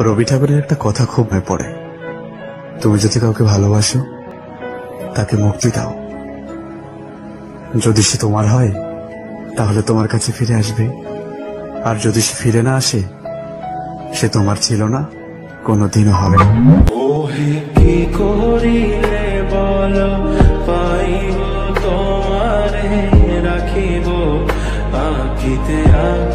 রবি ঠাকুরের একটা কথা খুব হয়ে পড়ে। তুমি যদি কাউকে ভালোবাসো, তাকে মুক্তি দাও। যদি সে তোমার হয়, তাহলে তোমার কাছে ফিরে আসবে। আর যদি সে ফিরে না আসে, সে তোমার ছিল না, কোনোদিনও হবে না। কি করিলে বল, পাইব তোমারে, রাখিব আঁকিতে আঁকি